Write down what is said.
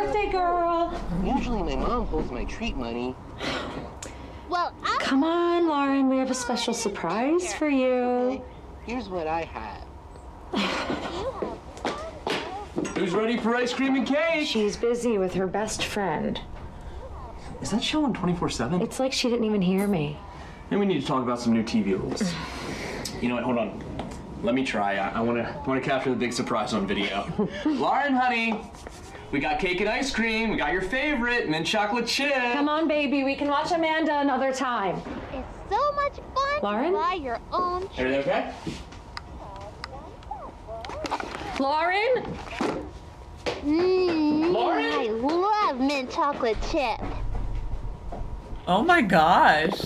birthday, girl. Usually my mom holds my treat money. Well, I Come on, Lauren. We have a special surprise for you. Here's what I have. Who's ready for ice cream and cake? She's busy with her best friend. Is that show on 24 7? It's like she didn't even hear me. Then we need to talk about some new TV rules. you know what? Hold on. Let me try. I, I want to want to capture the big surprise on video. Lauren, honey, we got cake and ice cream. We got your favorite mint chocolate chip. Come on, baby. We can watch Amanda another time. it's so much fun Lauren? to buy your own. Everything okay? Lauren? Mmm, Lauren? I love mint chocolate chip. Oh my gosh.